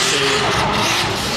してい。